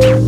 you.